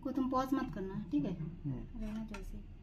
को तुम पॉज मत करना ठीक है? हम्म। रहना जैसे।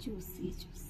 Tchau, tchau.